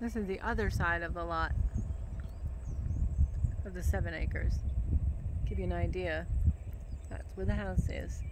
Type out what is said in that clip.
This is the other side of the lot of the seven acres. Give you an idea. That's where the house is.